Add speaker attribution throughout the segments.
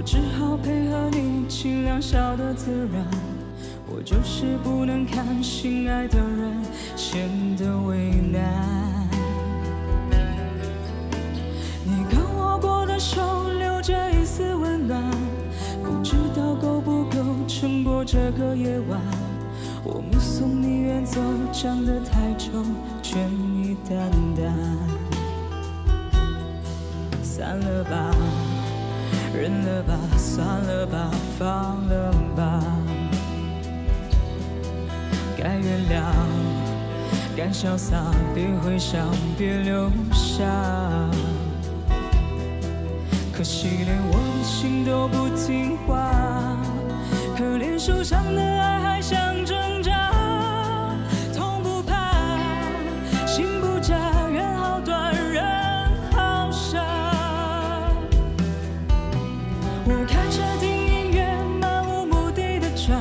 Speaker 1: 我只好配合你尽量笑得自然。我就是不能看心爱的人显得为难。你刚握过的手留着一丝温暖，不知道够不够撑过这个夜晚。我目送你远走，讲得太重，倦意淡淡。散了吧，认了吧，算了吧，放了吧。该原谅，该潇洒，别回想，别留下。可惜连我的心都不听话，可怜受伤的爱还想挣扎，我开车听音乐，漫无目的的转，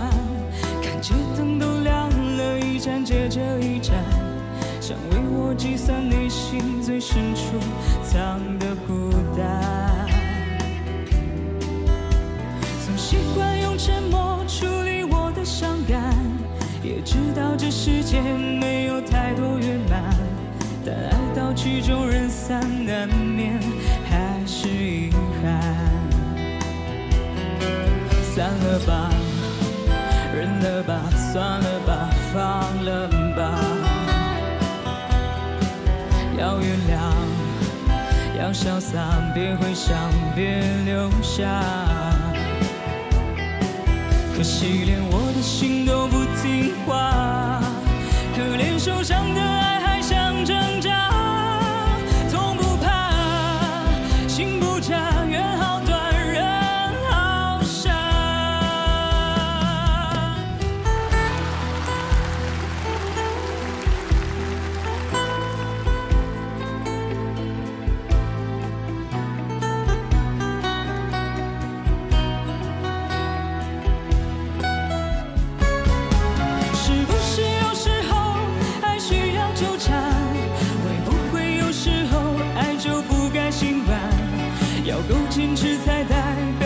Speaker 1: 看街灯都亮了，一盏接着一盏，想为我计算内心最深处藏的孤单。总习惯用沉默处理我的伤感，也知道这世界没有太多圆满，但爱到曲终人散，难免散了吧，认了吧，算了吧，放了吧。要原谅，要潇洒，别回想，别留下。可惜连我的心都不听话，要够坚持才带